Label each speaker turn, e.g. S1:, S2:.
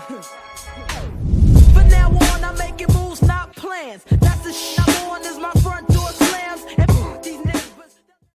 S1: For now on, I'm making moves, not plans. That's the shit